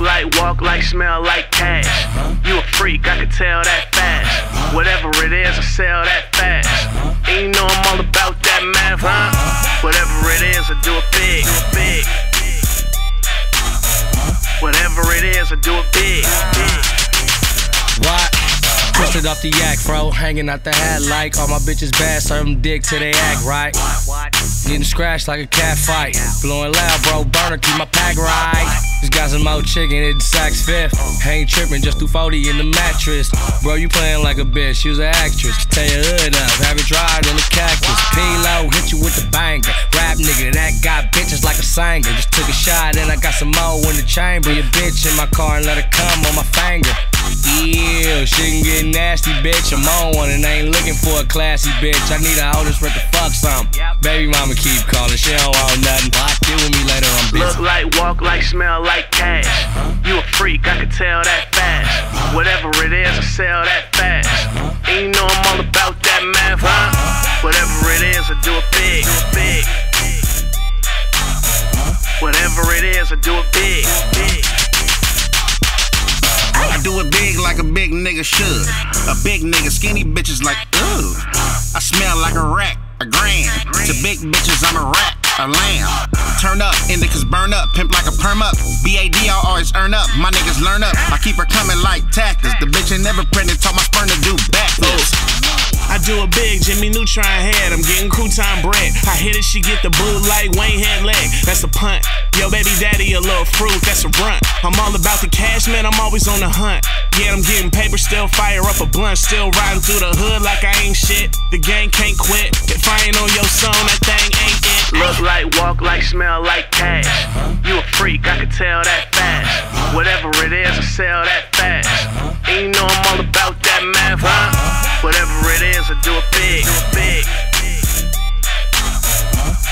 like, walk like, smell like cash. You a freak, I can tell that fast. Whatever it is, I sell that fast. And you know I'm all about that math, huh? Whatever it is, I do it big, big. Whatever it is, I do it big, big. What? Twisted off the yak, bro. Hanging out the hat like all my bitches bad, them dick till they act right. Getting scratched like a cat fight. Blowing loud, bro. Burner, keep my pack right. Some more chicken, it Saks Fifth. Ain't tripping, just do 40 in the mattress. Bro, you playing like a bitch, was an actress. Tear your hood up, have it dried in the cactus. P-Low, hit you with the banger. Rap nigga, that got bitches like a singer. Just took a shot and I got some more in the chamber. Your bitch in my car and let her come on my finger. Yeah, she can get nasty, bitch. I'm on one and I ain't looking for a classy bitch. I need a hoe that's ready to fuck some. Baby mama keep calling, she don't want nothing. Deal with me later, I'm busy. Look like, walk like, smell like cash. You a freak, I can tell that fast. Whatever it is, I sell that fast. And you know I'm all about that math, huh? Whatever it is, I do it big, big. Whatever it is, I do it big, big. Big nigga should. A big nigga, skinny bitches like, ooh. I smell like a rat, a grand. To big bitches, I'm a rat, a lamb. Turn up, indicas burn up, pimp like a perm up. BAD, I always earn up. My niggas learn up. I keep her coming like tactics. The bitch ain't never printed, taught my sperm to do backflips. I do it big, Jimmy Neutron head. I'm getting crouton bread. I hit it, she get the boot like Wayne head leg. That's a punt. Yo, baby daddy, a little fruit. That's a runt. I'm all about the cash, man. I'm always on the hunt. Yeah, I'm getting paper, still fire up a blunt. Still riding through the hood like I ain't shit. The gang can't quit. If I ain't on your song, that thing ain't it. Look like, walk like, smell like cash. You a freak, I can tell that fast. Whatever it is, I sell that is, I do it big, big.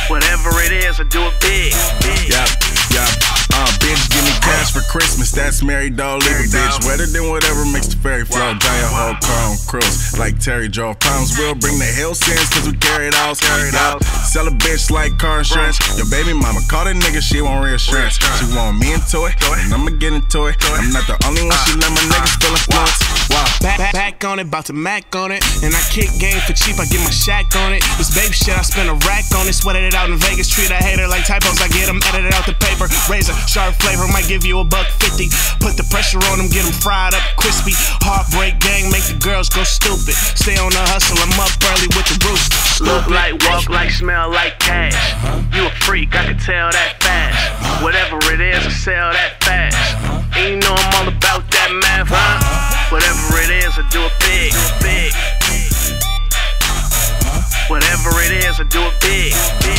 Whatever it is, I do it big, big. Yup, yup. Uh, bitch, give me cash for Christmas. That's Mary Doll, a bitch. Wetter than whatever makes the fairy flow. Giant your whole car on cruise. Like Terry drove pounds. We'll bring the hell sins cause we carry it out. Carry it out. Sell a bitch like car insurance. Your baby mama call that nigga, she want reassurance. She want me into it, and I'ma get into it. I'm not the only one, she let my niggas feel influenced. Wow. Back, back, back on it, about to mac on it. And I kick game for cheap, I get my shack on it. This baby shit, I spend a rack on it. Sweated it out in Vegas, treat a hater like typos. I get them edited out the paper. Razor, sharp flavor, might give you a buck fifty. Put the pressure on them, get them fried up, crispy. Heartbreak gang, make the girls go stupid. Stay on the hustle, I'm up early with the rooster. Look like, walk like, smell like cash. You a freak, I can tell that fast. Whatever it is, I sell that fast. Know I'm all about that math, huh? Whatever it is, I do it big, big. Whatever it is, I do it big, big.